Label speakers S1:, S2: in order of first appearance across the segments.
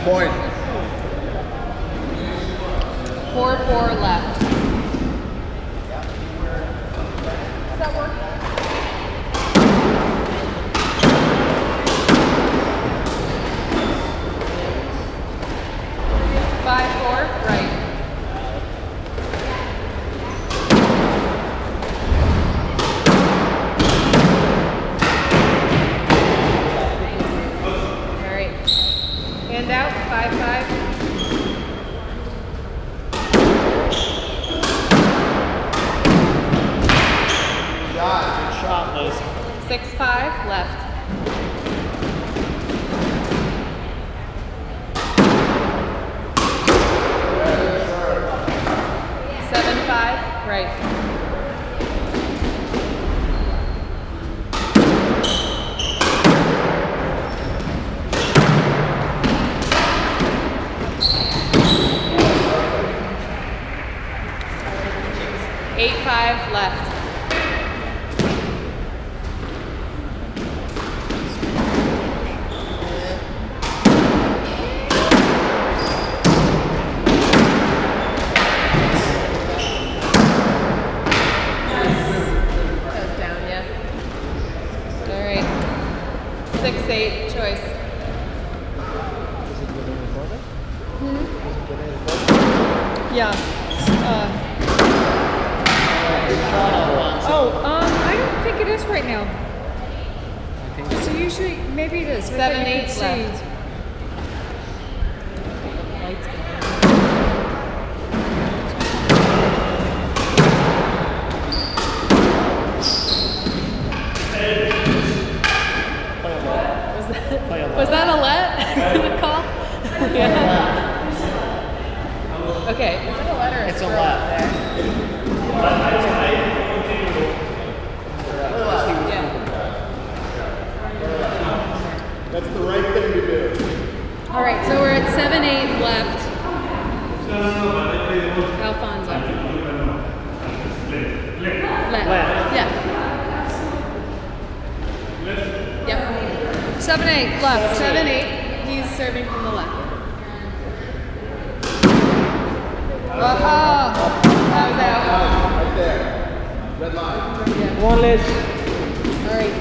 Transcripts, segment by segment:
S1: Nice point.
S2: Four, four left. Does that work? Five, four, right. All right. Hand out, five, five.
S3: Good shot, Liz.
S2: Six, five, left. Seven, five, right. Eight, five, left. Goes down, yeah. All right. Six, eight, choice.
S3: Is it getting recorded?
S2: Hmm?
S3: Is it getting recorded?
S2: Yeah. Uh,
S3: Good shot,
S4: Oh, um, I don't think it is right now.
S3: I think
S4: So usually, maybe it is. I thought
S2: Seven,
S4: you could
S2: eight
S4: see.
S2: left. Was that,
S3: Play a
S2: was that a let call? yeah. Okay. Is it a let or a
S3: It's a
S2: stroke
S3: let.
S2: Yeah.
S1: That's the right thing to do.
S2: All right, so we're at seven, eight left. Alfonso. Let.
S3: Let.
S2: Yeah. Yep. Seven, eight left. Seven, eight. He's serving from the left. Oh, that was out.
S1: Right there. Red line.
S3: One, Liz.
S2: All right.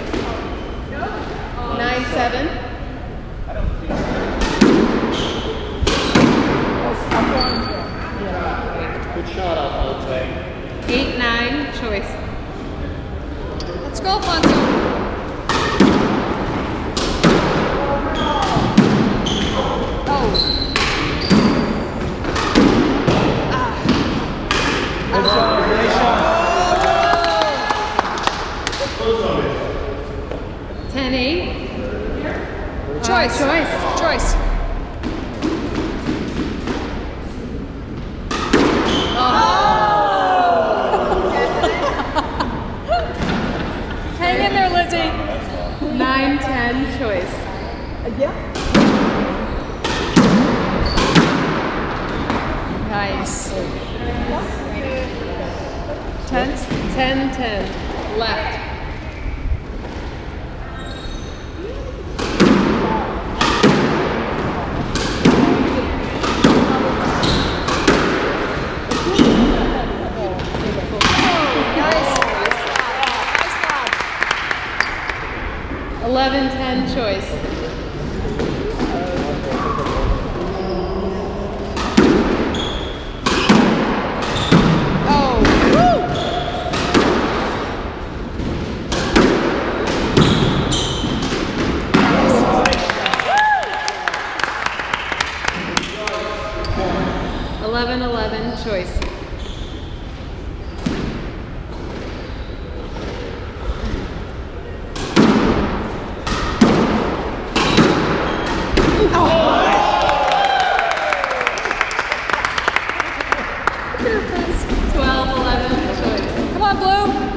S2: Nine, seven.
S3: Good shot, Alfonso.
S2: Eight, nine, choice. Let's go, Alfonso.
S3: 10 8.
S2: Choice. Uh, choice. Choice. Oh.
S4: Hang in there, Lizzie.
S2: 9 10 choice. Uh, yeah. Nice. Ten, ten, ten. Left. 11, 10 choice. purpose. 12, 11, choice. Come on, Blue.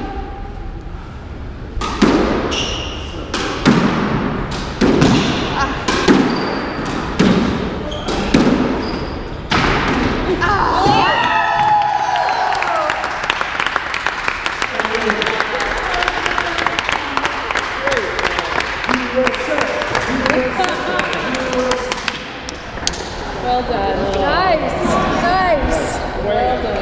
S2: Well done. Nice. juega.